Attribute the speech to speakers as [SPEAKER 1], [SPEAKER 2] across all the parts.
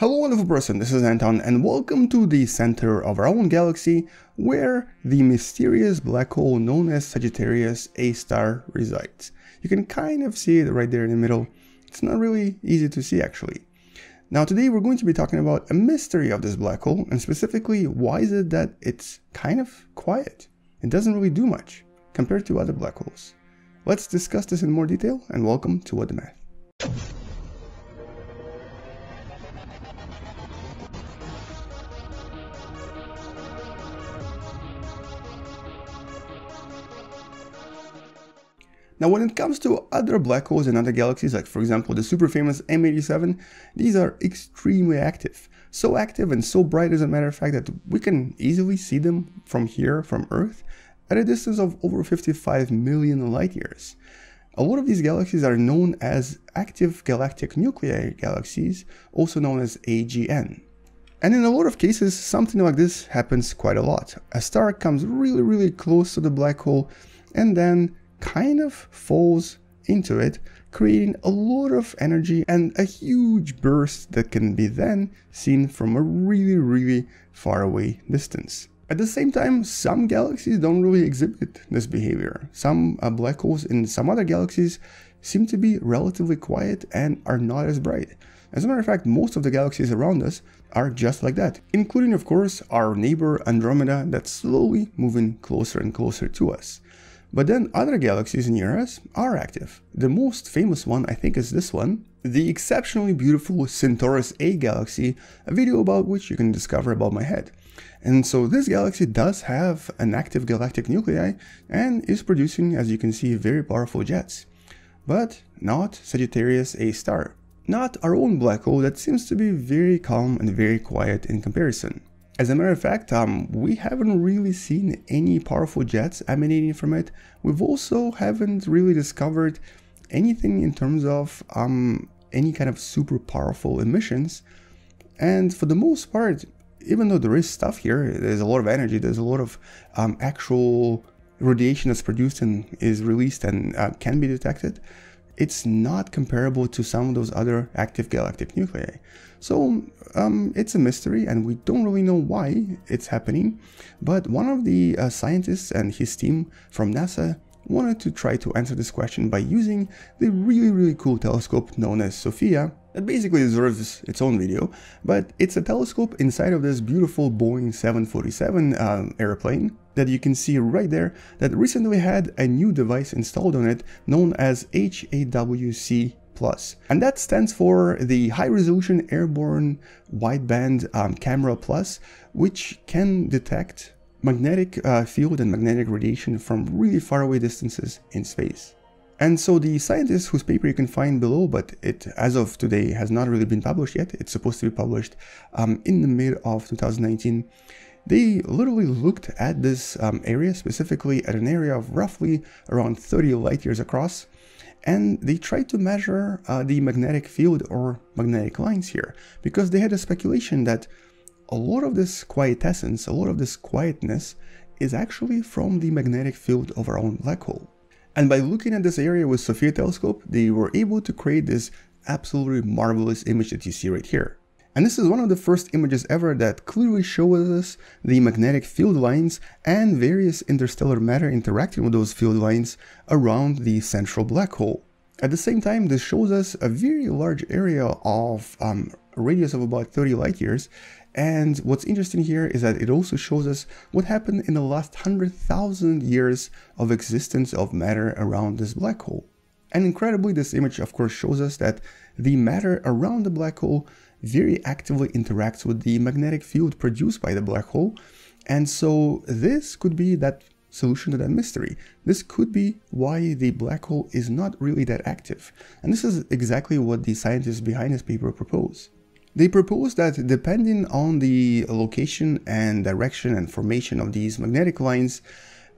[SPEAKER 1] Hello wonderful person, this is Anton and welcome to the center of our own galaxy where the mysterious black hole known as Sagittarius A star resides. You can kind of see it right there in the middle. It's not really easy to see actually. Now today we're going to be talking about a mystery of this black hole and specifically why is it that it's kind of quiet. It doesn't really do much compared to other black holes. Let's discuss this in more detail and welcome to What Da Math. Now when it comes to other black holes and other galaxies, like for example the super famous M87, these are extremely active. So active and so bright as a matter of fact that we can easily see them from here, from Earth, at a distance of over 55 million light years. A lot of these galaxies are known as active galactic nuclei galaxies, also known as AGN. And in a lot of cases, something like this happens quite a lot. A star comes really, really close to the black hole and then kind of falls into it, creating a lot of energy and a huge burst that can be then seen from a really, really far away distance. At the same time, some galaxies don't really exhibit this behavior. Some uh, black holes in some other galaxies seem to be relatively quiet and are not as bright. As a matter of fact, most of the galaxies around us are just like that, including of course our neighbor Andromeda that's slowly moving closer and closer to us. But then other galaxies near us are active. The most famous one I think is this one, the exceptionally beautiful Centaurus A galaxy, a video about which you can discover above my head. And so this galaxy does have an active galactic nuclei and is producing, as you can see, very powerful jets. But not Sagittarius A star. Not our own black hole that seems to be very calm and very quiet in comparison. As a matter of fact, um, we haven't really seen any powerful jets emanating from it. We've also haven't really discovered anything in terms of um, any kind of super powerful emissions. And for the most part, even though there is stuff here, there's a lot of energy, there's a lot of um, actual radiation that's produced and is released and uh, can be detected, it's not comparable to some of those other active galactic nuclei. So um, it's a mystery and we don't really know why it's happening, but one of the uh, scientists and his team from NASA wanted to try to answer this question by using the really really cool telescope known as SOFIA that basically deserves its own video, but it's a telescope inside of this beautiful Boeing 747 uh, airplane that you can see right there that recently had a new device installed on it known as HAWC Plus. And that stands for the High Resolution Airborne Wideband um, Camera Plus, which can detect magnetic uh, field and magnetic radiation from really far away distances in space. And so the scientist whose paper you can find below, but it as of today has not really been published yet, it's supposed to be published um, in the mid of 2019, they literally looked at this um, area, specifically at an area of roughly around 30 light years across, and they tried to measure uh, the magnetic field or magnetic lines here because they had a speculation that a lot of this quiescence, a lot of this quietness is actually from the magnetic field of our own black hole. And by looking at this area with SOFIA telescope, they were able to create this absolutely marvelous image that you see right here. And this is one of the first images ever that clearly shows us the magnetic field lines and various interstellar matter interacting with those field lines around the central black hole. At the same time, this shows us a very large area of um, radius of about 30 light years. And what's interesting here is that it also shows us what happened in the last 100,000 years of existence of matter around this black hole. And incredibly, this image of course shows us that the matter around the black hole very actively interacts with the magnetic field produced by the black hole. And so this could be that solution to that mystery. This could be why the black hole is not really that active. And this is exactly what the scientists behind this paper propose. They propose that depending on the location and direction and formation of these magnetic lines,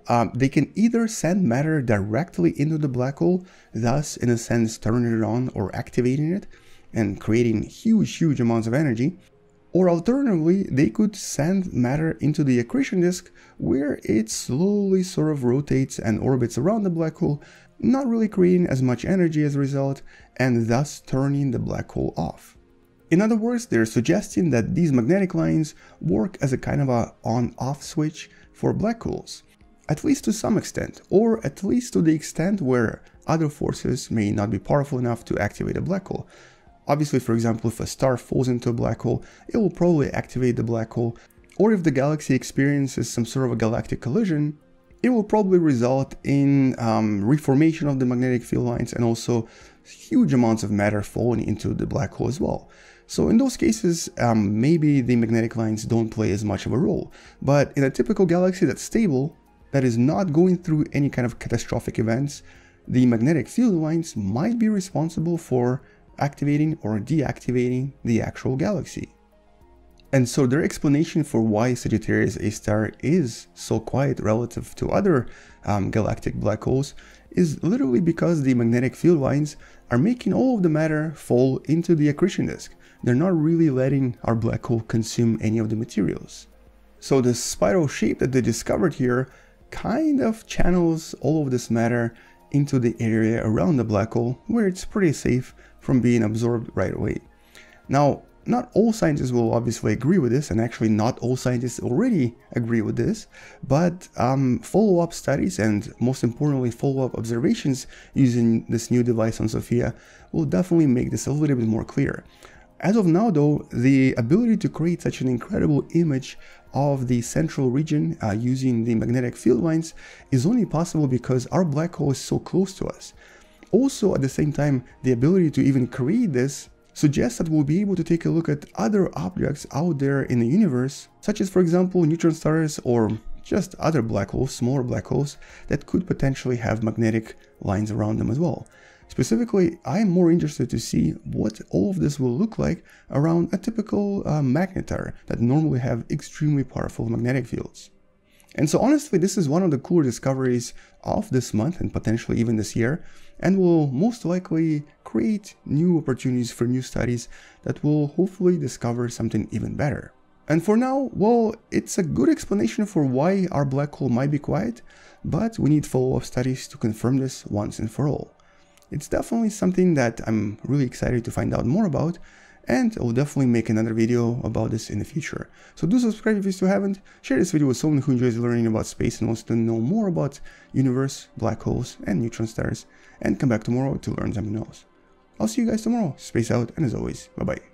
[SPEAKER 1] um, they can either send matter directly into the black hole, thus in a sense turning it on or activating it, and creating huge, huge amounts of energy. Or alternatively, they could send matter into the accretion disk where it slowly sort of rotates and orbits around the black hole, not really creating as much energy as a result, and thus turning the black hole off. In other words, they're suggesting that these magnetic lines work as a kind of a on-off switch for black holes, at least to some extent, or at least to the extent where other forces may not be powerful enough to activate a black hole. Obviously, for example, if a star falls into a black hole, it will probably activate the black hole, or if the galaxy experiences some sort of a galactic collision, it will probably result in um, reformation of the magnetic field lines and also huge amounts of matter falling into the black hole as well. So in those cases, um, maybe the magnetic lines don't play as much of a role. But in a typical galaxy that's stable, that is not going through any kind of catastrophic events, the magnetic field lines might be responsible for activating or deactivating the actual galaxy. And so their explanation for why Sagittarius A star is so quiet relative to other um, galactic black holes is literally because the magnetic field lines are making all of the matter fall into the accretion disk. They're not really letting our black hole consume any of the materials. So the spiral shape that they discovered here kind of channels all of this matter into the area around the black hole where it's pretty safe from being absorbed right away. Now, not all scientists will obviously agree with this, and actually not all scientists already agree with this, but um, follow-up studies and most importantly follow-up observations using this new device on SOFIA will definitely make this a little bit more clear. As of now though, the ability to create such an incredible image of the central region uh, using the magnetic field lines is only possible because our black hole is so close to us. Also, at the same time, the ability to even create this suggests that we'll be able to take a look at other objects out there in the universe, such as for example neutron stars or just other black holes, smaller black holes, that could potentially have magnetic lines around them as well. Specifically, I am more interested to see what all of this will look like around a typical uh, magnetar that normally have extremely powerful magnetic fields. And so honestly, this is one of the cooler discoveries of this month and potentially even this year, and will most likely create new opportunities for new studies that will hopefully discover something even better. And for now, well, it's a good explanation for why our black hole might be quiet, but we need follow-up studies to confirm this once and for all. It's definitely something that I'm really excited to find out more about, and I will definitely make another video about this in the future. So do subscribe if you still haven't, share this video with someone who enjoys learning about space and wants to know more about universe, black holes, and neutron stars, and come back tomorrow to learn something else. I'll see you guys tomorrow, space out, and as always, bye bye.